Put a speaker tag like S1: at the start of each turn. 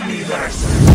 S1: Universe.